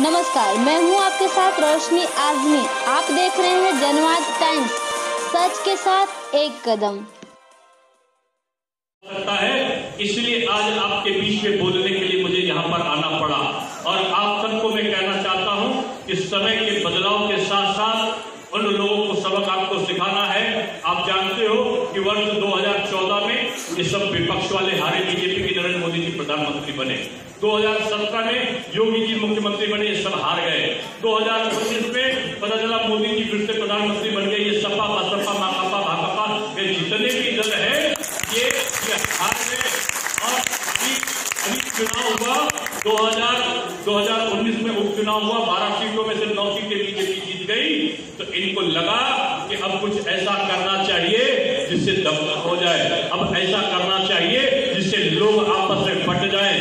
नमस्कार, मैं हूँ आपके साथ रोशनी आजमी। आप देख रहे हैं जनवाद टाइम्स, सच के साथ एक कदम। है, इसलिए आज आपके बीच में बोलने के लिए मुझे यहाँ पर आना पड़ा। और आप सबको मैं कहना चाहता हूँ कि समय के बदलाव के साथ साथ उन लोगों को सबक आपको सिखाना है। आप जानते हो कि वर्ष 2014 में ये सब विपक्ष वाले हारे बीजेपी के नरेंद्र मोदी जी प्रधानमंत्री बने। 2017 में योगी जी मुख्यमंत्री बने, ये सब हार गए। 2019 में पता चला मोदी जी फिर से प्रधानमंत्री बन गए। ये सपा, बसपा, माकपा, भाकपा ये जितने भी दल है, ये ये हार गए और अभी अभी चुनाव हुआ 2000 2019 में उपचुनाव हुआ 12 सीटों में से 9 सीटें बीजेपी जीत गई तो इनको लगा कि अब कुछ ऐसा करना चाहिए जिससे दबका हो जाए अब ऐसा करना चाहिए जिससे लोग आपस में बट जाए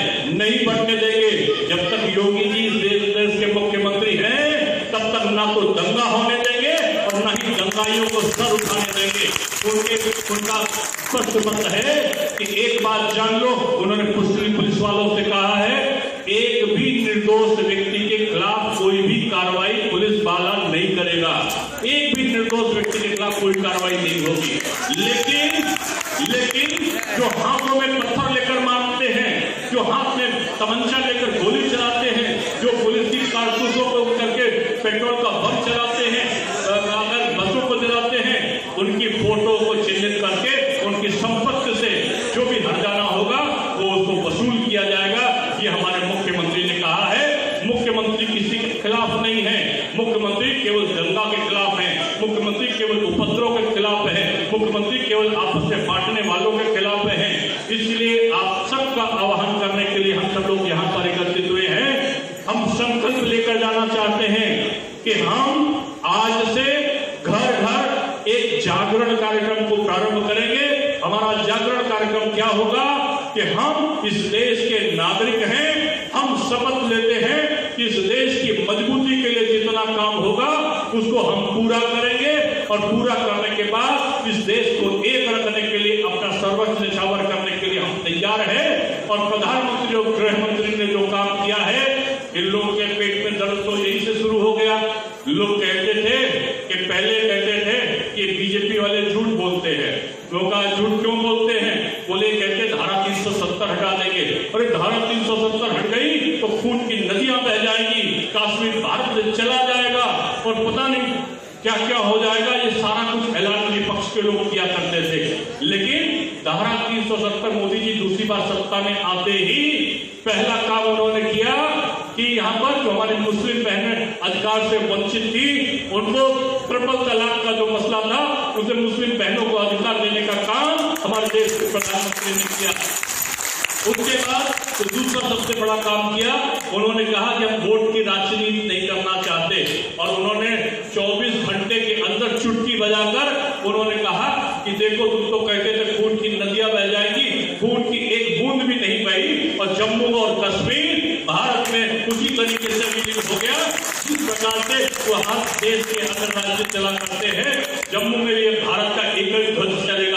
नहीं बटने देंगे। जब तक योगी जी इस देश देश के मुख्यमंत्री हैं, तब तक ना तो दंगा होने देंगे और ना ही दंगाइयों को सर उठाने देंगे। उनके उनका स्पष्ट मत है कि एक बात जान लो, उन्होंने पुलिस पुलिस वालों से कहा है, एक भी निर्दोष व्यक्ति के खिलाफ कोई भी कार्रवाई पुलिस वाला नहीं करेगा। एक भी निर्दोष व्यक्ति के खिलाफ कोई कार्रवाई नहीं होगी। लेकिन लेकिन जो हाथों में पत्थर लेकर मारते हैं जो हाथ में तमंचा लेकर गोली चलाते हैं, जो पुलिस की कारतूसों को उतर के पेट्रोल का बम चलाते हैं अगर बसों को जलाते हैं उनकी फ़ोटो को चिन्हित करके उनकी संपत्ति से जो भी हर्जाना होगा वो उसको वसूल किया जाएगा ये हमारे मुख्यमंत्री ने कहा है मुख्यमंत्री किसी के खिलाफ नहीं है मुख्यमंत्री केवल दंगा के खिलाफ है मुख्यमंत्री केवल उपद्रव के खिलाफ है मुख्यमंत्री केवल आपस में बांटने वालों के खिलाफ है। इसलिए आप सबका आह्वान करने के लिए हम सब लोग यहाँ पर एकत्रित हुए हैं। हम संकल्प लेकर जाना चाहते हैं कि हम आज से घर घर एक जागरण कार्यक्रम को प्रारंभ करेंगे। हमारा जागरण कार्यक्रम क्या होगा कि हम इस देश के नागरिक हैं हम शपथ लेते हैं कि इस देश की मजबूती के लिए जितना काम होगा, उसको हम पूरा करेंगे और पूरा करने के बाद इस देश को एक रखने के लिए, अपना सर्वस्व निछावर करने के लिए हम तैयार हैं। और प्रधानमंत्री और गृह मंत्री ने जो काम किया है, इन लोगों के पेट में दर्द तो यही से शुरू हो गया। लोग कहते थे कि पहले कहते थे कि बीजेपी वाले झूठ बोलते हैं लोग कहा झूठ क्यों बोलते हैं बोले कहते धारा 370 हटा देंगे अरे धारा 370 हट गई तो खून की नदियाँ बह जाएँगी काश्मीर भारत से चला जाएगा और पता नहीं क्या क्या हो जाएगा। ये सारा कुछ ऐलान विपक्ष के लोग किया करते थे। लेकिन धारा 370 मोदी जी दूसरी बार सत्ता में आते ही पहला काम उन्होंने किया कि यहाँ पर जो हमारी मुस्लिम बहनें अधिकार से वंचित थी, उनको ट्रिपल तलाक का जो मसला था, उसे मुस्लिम बहनों को अधिकार देने का काम हमारे देश के प्रधानमंत्री ने किया। उसके बाद दूसरा सबसे बड़ा काम किया, उन्होंने कहा कि हम वोट की राजनीति नहीं करना चाहते। और उन्होंने 24 घंटे के अंदर चुटकी बजाकर उन्होंने कहा कि देखो तुम तो कहते थे खून की नदियाँ बह जाएँगी, खून की एक बूंद भी नहीं बही और जम्मू और कश्मीर भारत में उसी तरीके से विलीन हो गया। जिस प्रकार से वो हर देश के अंदर राज्य चला करते हैं। जम्मू में भी भारत का एक ध्वज चलेगा।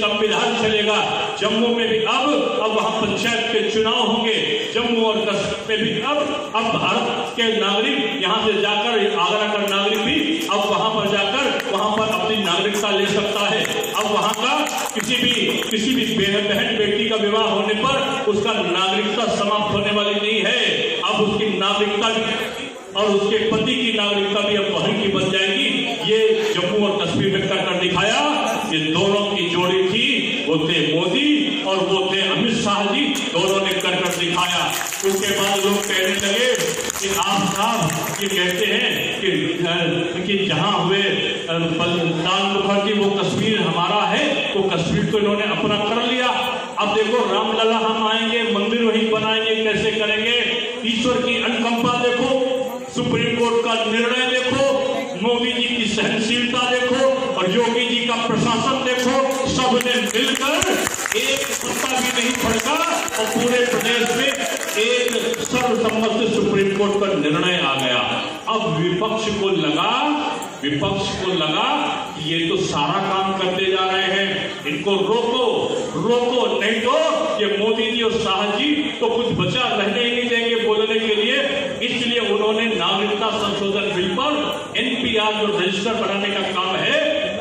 संविधान चलेगा जम्मू में भी अब अब वहाँ पंचायत के चुनाव होंगे। जम्मू और कश्मीर में भी अब अब भारत के नागरिक यहाँ से जाकर, आगरा का नागरिक भी अब वहाँ पर जाकर, वहाँ पर अपनी नागरिकता ले सकता है। अब वहाँ का किसी भी किसी भी बहन बेटी का विवाह होने पर उसका नागरिकता समाप्त होने वाली नहीं है। अब उसकी नागरिकता और उसके पति की नागरिकता भी अब बहन की बन जाएगी ये जम्मू और कश्मीर में कर कर दिखाया ये दोनों की जोड़ी थी वो थे मोदी और वो थे अमित शाह जी दोनों ने कर कर दिखाया उसके बाद लोग कहने लगे कि आप साहब ये कहते हैं कि, कि जहाँ हुए बलिदान मुखर्जी वो कश्मीर हमारा है तो कश्मीर तो इन्होंने अपना कर लिया। अब देखो रामलला हम आएँगे मंदिर वहीं बनाएँगे कैसे करेंगे? ईश्वर की अनुकंपा देखो सुप्रीम कोर्ट का निर्णय देखो मोदी जी की सहनशीलता देखो और योगी जी का प्रशासन देखो सबने मिलकर एक पत्ता भी नहीं फड़का और पूरे प्रदेश में एक सर्वसम्मत सुप्रीम कोर्ट का निर्णय विपक्ष को लगा, विपक्ष को लगा कि ये तो सारा काम करते जा रहे हैं। इनको रोको रोको, नहीं तो ये मोदी जी और शाह जी तो कुछ बचा रहने ही नहीं देंगे बोलने के लिए। इसलिए उन्होंने नागरिकता संशोधन बिल पर एनपीआर जो रजिस्टर बनाने का काम है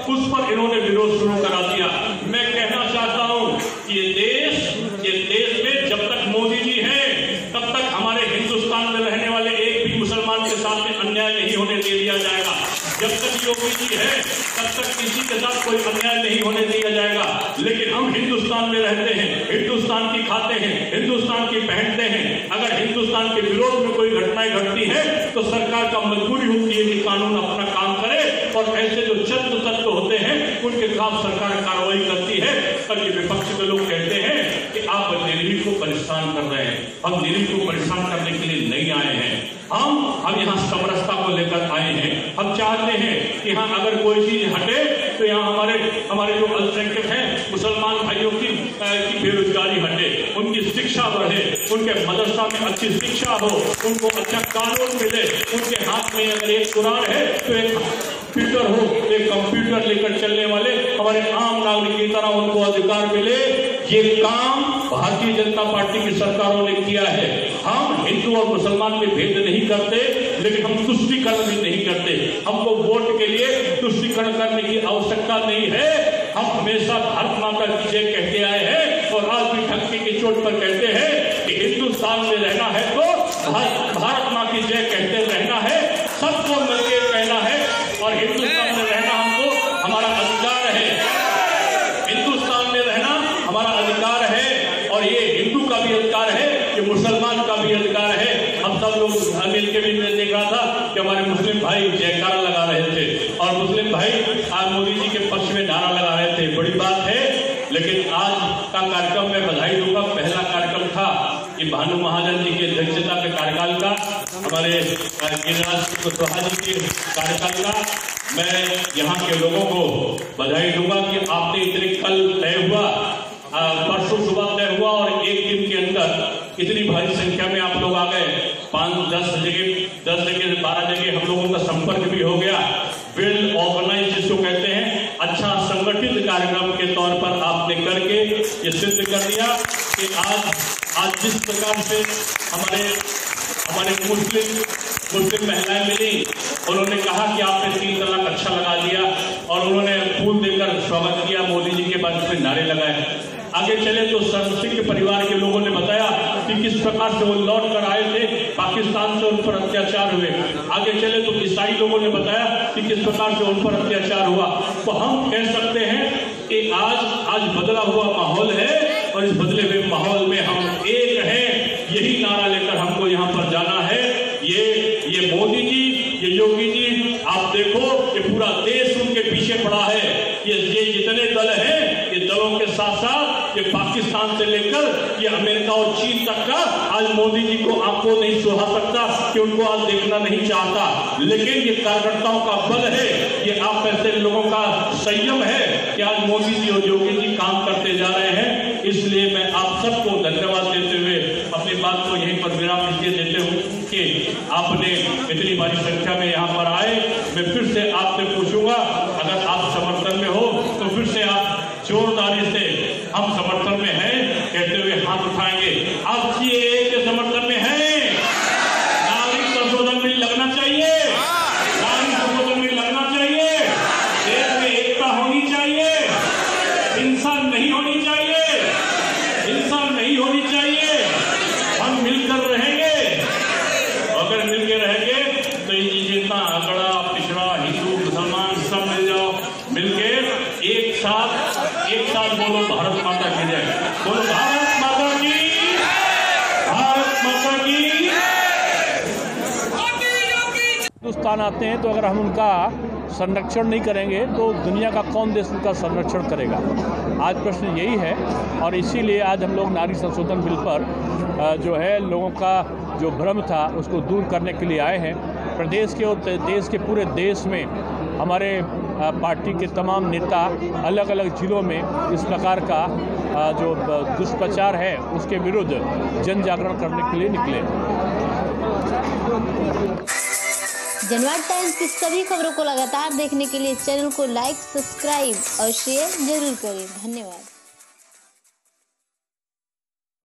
उस पर इन्होंने विरोध शुरू करा दिया मैं कहना चाहता हूँ कि ये देश ये देश में जब तक मोदी जी हैं तब तक हमारे हिंदुस्तान में रहने वाले एक भी मुसलमान के साथ में अन्याय नहीं होने दे दिया जाएगा। जब तक योगी जी है, तब तक किसी के साथ कोई अन्याय नहीं होने दिया जाएगा। लेकिन हम हिंदुस्तान में रहते हैं, हिंदुस्तान की खाते हैं, हिंदुस्तान की पहनते हैं। अगर हिंदुस्तान के विरोध में कोई घटनाएँ घटती है तो सरकार का मजबूरी होती है कि कानून अपना काम करे और ऐसे जो चंद तत्व होते हैं, उनके खिलाफ सरकार कार्रवाई करती है। और ये विपक्ष के लोग कहते हैं आप निर्भीक को परेशान कर रहे हैं। हम निर्भीक को परेशान करने के लिए नहीं आए हैं। हम हम यहाँ समरसता को लेकर आए हैं। हम चाहते हैं कि हाँ अगर कोई चीज़ हटे तो यहाँ हमारे हमारे जो अल्पसंख्यक हैं मुसलमान भाइयों की, की बेरोजगारी हटे उनकी शिक्षा बढ़े उनके मदरसा में अच्छी शिक्षा हो उनको अच्छा कानून मिले उनके हाथ में अगर एक कुरान है तो एक कंप्यूटर हो एक कंप्यूटर लेकर चलने वाले हमारे आम नागरिक की तरह उनको अधिकार मिले। ये काम भारतीय जनता पार्टी की सरकारों ने किया है। और मुसलमान में भेद नहीं करते, लेकिन हम तुष्टिकरण भी नहीं करते। हमको वोट के लिए तुष्टिकरण करने की आवश्यकता नहीं है। हम हमेशा भारत माता की जय कहते आए हैं और आज भी ठक्की की चोट पर कहते हैं कि हिंदुस्तान में रहना है तो भारत माँ की जय कहते रहना है। सबको मिलकर कहना है और हिंदुस्तान में रहना हमको हमारा अधिकार है हिंदुस्तान में रहना हमारा अधिकार है और ये हिंदू का भी अधिकार है ये मुसलमान का भी अधिकार है हम सब लोग मिल के भी मैं देख रहा था कि हमारे मुस्लिम भाई जयकारा लगा रहे थे और आज मोदी जी के पक्ष में नारा लगा रहे थे, बड़ी बात है। लेकिन आज का कार्यक्रम में बधाई दूँगा। पहला कार्यक्रम था कि भानु महाजन जी की अध्यक्षता के कार्यकाल का, हमारे गिरिराज कुशवाहा जी के कार्यकाल का। मैं यहाँ के लोगों को बधाई दूँगा कि आपने इतने कल तय हुआ परसों सुबह तय हुआ और एक दिन के अंदर इतनी भारी संख्या में आप लोग आ गए पाँच दस जगह दस जगह बारह जगह हम लोगों का संपर्क भी हो गया वेल ऑर्गेनाइज जिसको कहते हैं अच्छा संगठित कार्यक्रम के तौर पर आपने करके ये सिद्ध कर दिया कि आज आज जिस प्रकार से हमारे हमारे मुस्लिम मुस्लिम महिलाएँ मिली, उन्होंने कहा कि आपने तीन तलाक अच्छा लगा दिया और उन्होंने फूल देकर स्वागत किया, मोदी जी के बाद उसमें नारे लगाए। आगे चले तो सिंह के परिवार के लोगों ने बताया कि किस प्रकार से वो लौट कर आए थे, पाकिस्तान से उन पर अत्याचार हुए। आगे चले तो ईसाई लोगों ने बताया कि किस प्रकार से उन पर अत्याचार हुआ। तो हम कह सकते हैं कि आज आज बदला हुआ माहौल है और इस बदले हुए माहौल में हम एक हैं। यही नारा लेकर हमको यहाँ पर जाना है। ये ये मोदी जी, ये योगी जी, आप देखो ये पूरा देश उनके पीछे पड़ा है। ये ये जितने दल हैं ये दलों के साथ साथ ये पाकिस्तान से लेकर ये अमेरिका और चीन तक का आज मोदी जी को आपको नहीं सुहा सकता, कि उनको आज देखना नहीं चाहता। लेकिन ये कार्यकर्ताओं का बल है, ये आप ऐसे लोगों का संयम है कि आज मोदी जी और योगी जी काम करते जा रहे हैं। इसलिए मैं आप सबको धन्यवाद देते हुए अपनी बात को यहीं पर विराम इसलिए देते हूँ कि आपने इतनी बड़ी संख्या में यहाँ पर आए मैं फिर से आपसे पूछूँगा अगर आप समर्थन में हो तो फिर से आप जोरदारी से हम समर्थन में हैं कहते हुए हाथ उठाएँगे आप सीए के समर्थन में हैं नागरिक संशोधन बिल लगना चाहिए नागरिक संशोधन बिल लगना चाहिए देश में एकता होनी चाहिए हिंसा नहीं होनी चाहिए हिंसा नहीं होनी चाहिए हम मिलकर रहेंगे अगर मिलकर रहेंगे तो ये जितना अगड़ा पिछड़ा हिंदू मुसलमान सब मिल जाओ। मिलके एक साथ एक साथ बोलो, भारत माता की जय। बोलो, भारत माता की भारत माता की हिंदुस्तान आते हैं तो अगर हम उनका संरक्षण नहीं करेंगे तो दुनिया का कौन देश उनका संरक्षण करेगा? आज प्रश्न यही है, और इसीलिए आज हम लोग नारी संशोधन बिल पर जो है, लोगों का जो भ्रम था उसको दूर करने के लिए आए हैं। प्रदेश के और देश के पूरे देश में हमारे पार्टी के तमाम नेता अलग अलग ज़िलों में इस प्रकार का जो दुष्प्रचार है, उसके विरुद्ध जन जागरण करने के लिए निकले। जनवाद टाइम्स की सभी खबरों को लगातार देखने के लिए चैनल को लाइक, सब्सक्राइब और शेयर ज़रूर करें। धन्यवाद।